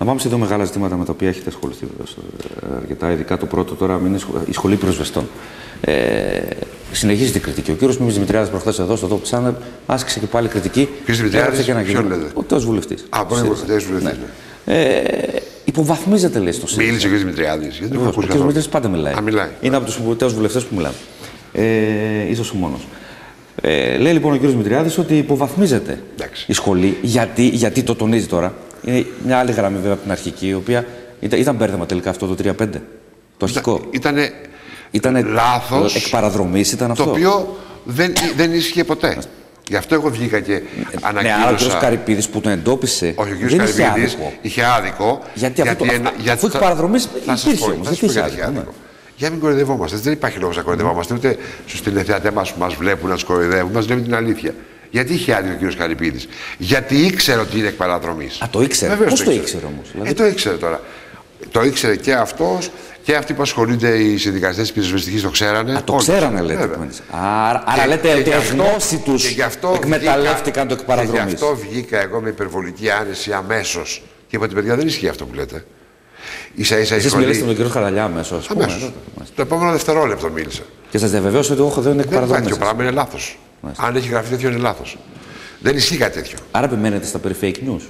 Να πάμε σε δύο μεγάλα ζητήματα με τα οποία έχετε ασχοληθεί βεβαίως αρκετά. Ειδικά το πρώτο τώρα είναι η σχολή πυροσβεστών. Ε, συνεχίζει την κριτική. Ο κύριος Μίμη Δημητριάδης προχθές εδώ στο Top Channel άσκησε και πάλι κριτική. Ποιο Δημητριάδης, και ένα ποιον κείμενο. λέτε; Ο τέο βουλευτής. Α, πρώην βουλευτής. Ναι. Ε, υποβαθμίζεται, λέει στο ΣΥΡΙΖΑ. Μίλησε ο κ. Δημητριάδης. Γιατί δεν έχω Ο ακούσει κ. καθόλου. Δημητρής πάντα μιλάει. Α, μιλάει. Είναι από τους τέου βουλευτές που μιλάνε. Ε, ίσως ο μόνος. Ε, λέει λοιπόν ο κ. Δημητριάδης ότι υποβαθμίζεται Εντάξει. η σχολή. Γιατί, γιατί το τονίζει τώρα. Είναι μια άλλη γραμμή βέβαια από την αρχική, η οποία ήταν, ήταν μπέρδεμα τελικά αυτό το 3-5. Το αρχικό. Ήτανε Ήταν λάθος, εκ παραδρομής ήταν αυτό. το οποίο δεν, δεν ίσχυε ποτέ. Γι' αυτό εγώ βγήκα και Ναι, αλλά ο κ. ανακοίνωσα. Καρυπίδης που τον εντόπισε. Όχι, ο κ. δεν είχε Καρυπίδης άδικο. είχε άδικο. Γιατί αυτό το- ένα- αφού έχει θα- παραδρομής, θα σας υπήρχε πω, όμως, θα γιατί σας πω είχε γιατί άδικο, άδικο. Για να μην κοροϊδευόμαστε. Δεν υπάρχει λόγος να κοροϊδευόμαστε. Ούτε στους τηλεθεατές μας που μας βλέπουν να τους κοροϊδεύουν. Μας λένε την αλήθεια. Γιατί είχε άδικο ο κ. Καρυπίδη. Γιατί ήξερε ότι είναι εκ παραδρομή. Α, το ήξερε. Βεβαίως Πώς το ήξερε όμως, δηλαδή; Ε, το ήξερε τώρα. Το ήξερε και αυτός και αυτοί που ασχολούνται οι συνδικαστές της πυροσβεστικής το ξέρανε. Α, το Όλοι. ξέρανε, λέτε. Βέβαια. επομένως. Άρα, άρα Και- λέτε και ότι γι' η αυτό- γνώση τους και γι' αυτό εκμεταλλεύτηκαν το βγήκα- εκ παραδρομής. Και γι' αυτό βγήκα εγώ με υπερβολική άνεση αμέσως. Και είπα ότι παιδιά δεν ισχύει αυτό που λέτε. σα ίσα η Εσείς σχολή. μιλήσατε με τον κύριο Χαραλιά αμέσως, ας πούμε. Αμέσως. εδώ, μάλιστα. Το επόμενο δευτερόλεπτο μίλησα. Και σας διαβεβαίωσα ότι όχι, δεν είναι εκ Δεν υπάρχει. παραδρομής. Το πράγμα είναι λάθος. Μάλιστα. Αν έχει γραφεί τέτοιο είναι λάθος. Δεν ισχύει κάτι τέτοιο. Άρα επιμένετε στα περί fake news.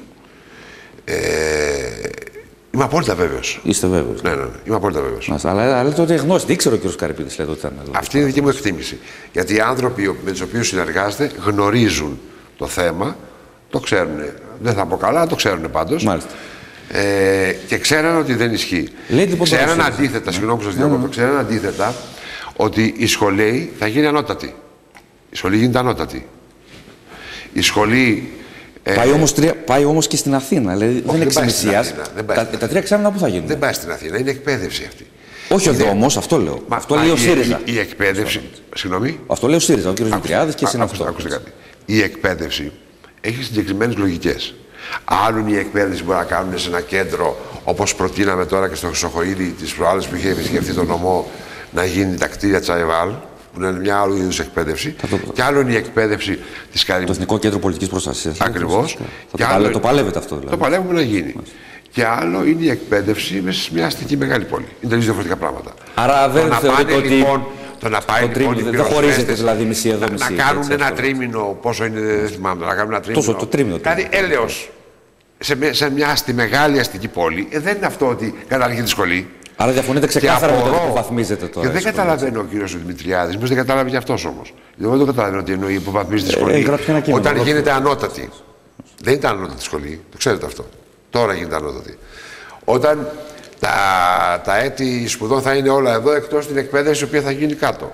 Είμαι απόλυτα βέβαιος. Είστε βέβαιος. Ναι, ναι, ναι. Είμαι απόλυτα βέβαιος. Μάλιστα. Αλλά, αλλά λέτε ότι γνώση. Δεν ήξερε ο κύριος Καρυπίδης, λέτε ότι ήταν εδώ. Αυτή είναι η δική μου εκτίμηση. Γιατί οι άνθρωποι με τους οποίους συνεργάζεται γνωρίζουν το θέμα, το ξέρουν. Δεν θα πω καλά, το ξέρουν πάντως. Μάλιστα. Ε, και ξέραν ότι δεν ισχύει. Λέτε λοιπόν ξέραν τώρα εσείς. αντίθετα, συγγνώμη που σας διακόπτω, ξέραν αντίθετα ότι η σχολή θα γίνει ανώτατη. Η σχολή γίνεται ανώτατη. Η σχολή. ε, Πάει όμως, τρία, πάει όμως και στην Αθήνα. Δηλαδή δεν είναι δεν πάει στην εξημισίας. Αθήνα, δεν πάει Τα, στην τα τρία εξάμεινα πού θα γίνουν. δεν πάει στην Αθήνα, είναι εκπαίδευση αυτή. Όχι Είναι- εδώ όμως, αυτό λέω. Μα- αυτό μα λέει ο η- ΣΥΡΙΖΑ. Η, η εκπαίδευση. Συγγνώμη. Αυτό λέει ο ΣΥΡΙΖΑ, ο κύριος Δημητριάδης και Α- είναι άκουστε- αυτό. άκουστε κάτι. Η εκπαίδευση έχει συγκεκριμένες λογικές. Άλλον η εκπαίδευση μπορεί να κάνουν σε ένα κέντρο όπως προτείναμε τώρα και στο Χρυσοχοίδη τι προάλλε που είχε επισκεφτεί τον νομό να γίνει τα κτίρια Τσαϊβάλ, που είναι μια άλλου είδους εκπαίδευση. Και άλλο είναι η εκπαίδευση της Το Καρυμ... Εθνικό Κέντρο Πολιτικής Προστασίας. Ακριβώς. Θα το, παλε- το παλεύετε αυτό δηλαδή. Το παλεύουμε να γίνει. Και άλλο είναι η εκπαίδευση μέσα σε μια αστική μεγάλη πόλη. Είναι τελείως διαφορετικά πράγματα. Άρα δεν το να θεωρείτε πάνε ότι λοιπόν, το να πάει το λοιπόν τρίμηνο οι δεν πυροσβέστες χωρίζεται δηλαδή μισή εδώ, να- μισή Να κάνουν έτσι, ένα αυτό. τρίμηνο, πόσο είναι, δεν θυμάμαι, να κάνουν ένα τρίμηνο. Τόσο, το τρίμηνο, Κάτι τρίμηνο. έλεος σε, μια- σε μια στη μεγάλη αστική πόλη. Ε, δεν είναι αυτό ότι καταργεί τη σχολή. Άρα διαφωνείτε Και ξεκάθαρα με το ότι απορώ. υποβαθμίζεται τώρα. Και δεν η σχολή. καταλαβαίνω ο κύριος Δημητριάδης, μήπως δεν κατάλαβε και αυτός όμως. Εγώ δεν το καταλαβαίνω τι εννοεί υποβαθμίζει τη σχολή. γράψει ένα κείμενο, Όταν γράψει. γίνεται ανώτατη. Δεν ήταν ανώτατη σχολή, το ξέρετε αυτό. Τώρα γίνεται ανώτατη. Όταν τα, τα έτη σπουδών θα είναι όλα εδώ εκτός την εκπαίδευση η οποία θα γίνει κάτω.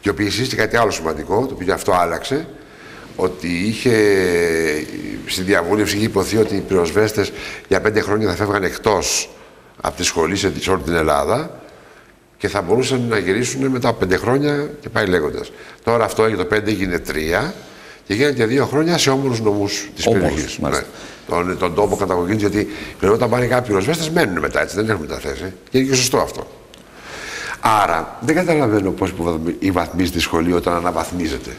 Και επίση και κάτι άλλο σημαντικό, το οποίο αυτό άλλαξε, ότι είχε στη διαβούλευση είχε υποθεί ότι οι πυροσβέστες για πέντε χρόνια θα φεύγαν εκτός από τη σχολή σε σε όλη την Ελλάδα και θα μπορούσαν να γυρίσουν μετά από πέντε χρόνια και πάει λέγοντας. Τώρα αυτό για το πέντε έγινε τρία και γίνανε και δύο χρόνια σε όμορους νομούς της Όμορους, περιοχής. μάλιστα. Τον, τον τόπο καταγωγής, γιατί πλέον όταν πάνε κάποιοι πυροσβέστε μένουν μετά έτσι, δεν έχουν μεταθέσει. Και είναι και σωστό αυτό. Άρα δεν καταλαβαίνω πώς βαθμίζει τη σχολή όταν αναβαθμίζεται.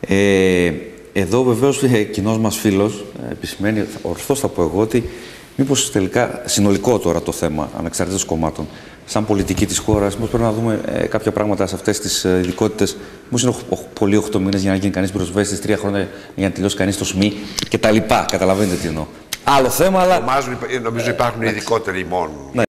Ε, εδώ βεβαίως ε, κοινός μας φίλος ε, επισημαίνει, ορθώς θα πω εγώ, ότι μήπως τελικά συνολικό τώρα το θέμα ανεξαρτήτως κομμάτων, σαν πολιτική της χώρας, μήπως πρέπει να δούμε ε, κάποια πράγματα σε αυτές τις ε, ειδικότητες. Μήπως είναι οχ- οχ- πολύ 8 μήνες για να γίνει κανείς πυροσβέστης, 3 χρόνια για να τελειώσει κανείς το ΣΜΗ κτλ. Καταλαβαίνετε τι εννοώ. Άλλο θέμα, αλλά. Νομίζω υπάρχουν ειδικότεροι μόνο.